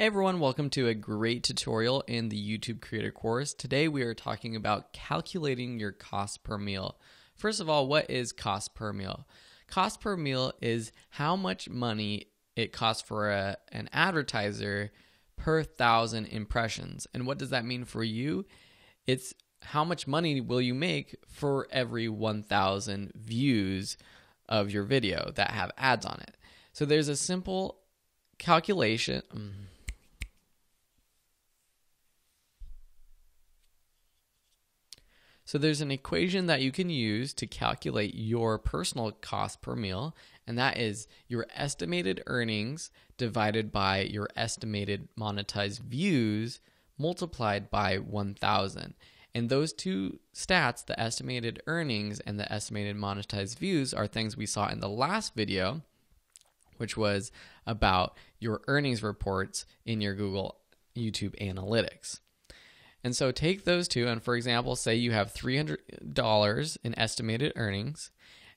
Hey everyone, welcome to a great tutorial in the YouTube Creator course. Today we are talking about calculating your cost per mille. First of all, what is cost per mille? Cost per mille is how much money it costs for a, an advertiser per thousand impressions. And what does that mean for you? It's how much money will you make for every 1,000 views of your video that have ads on it. So there's a simple calculation. Mm, So there's an equation that you can use to calculate your personal cost per mille, and that is your estimated earnings divided by your estimated monetized views multiplied by 1000. And those two stats, the estimated earnings and the estimated monetized views, are things we saw in the last video, which was about your earnings reports in your Google YouTube Analytics. And so take those two, and for example, say you have $300 in estimated earnings,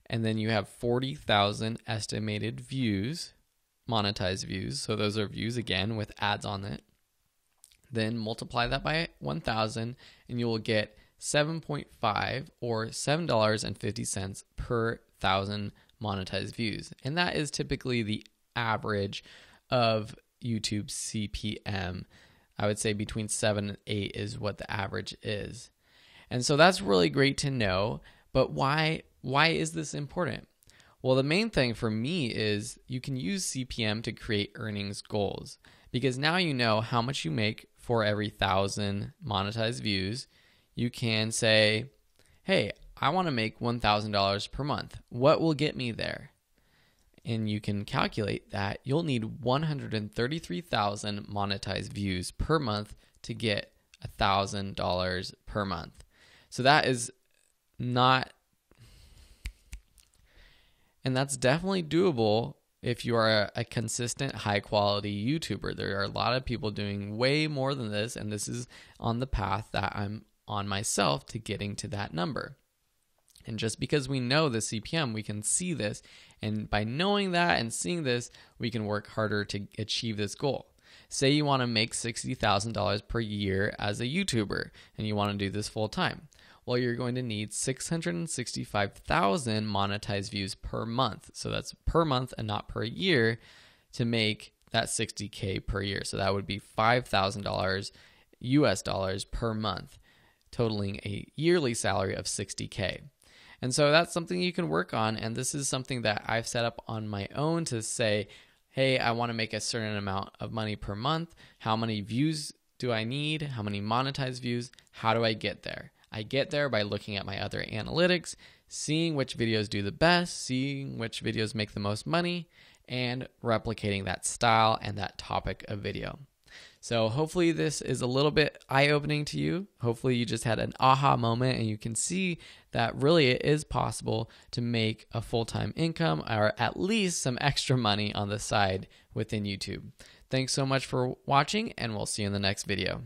and then you have 40,000 estimated views, monetized views. So those are views again with ads on it. Then multiply that by 1,000, and you will get 7.5 or $7.50 per thousand monetized views. And that is typically the average of YouTube CPM I would say between seven and eight is what the average is. And so that's really great to know. But why why is this important? Well, the main thing for me is you can use CPM to create earnings goals because now you know how much you make for every thousand monetized views. You can say, hey, I want to make $1,000 per month. What will get me there? And you can calculate that you'll need 133,000 monetized views per month to get $1,000 per month. So that is not, and that's definitely doable if you are a, a, consistent, high quality YouTuber. There are a lot of people doing way more than this, and this is on the path that I'm on myself to getting to that number. And just because we know the CPM, we can see this. And by knowing that and seeing this, we can work harder to achieve this goal. Say you want to make $60,000 per year as a YouTuber and you want to do this full time. Well, you're going to need 665,000 monetized views per month. So that's per month and not per year to make that 60K per year. So that would be $5,000 US dollars per month, totaling a yearly salary of 60K. And so that's something you can work on. And this is something that I've set up on my own to say, hey, I want to make a certain amount of money per month. How many views do I need? How many monetized views? How do I get there? I get there by looking at my other analytics, seeing which videos do the best, seeing which videos make the most money, and replicating that style and that topic of video. So hopefully this is a little bit eye opening to you. Hopefully you just had an aha moment and you can see that really it is possible to make a full time income or at least some extra money on the side within YouTube. Thanks so much for watching and we'll see you in the next video.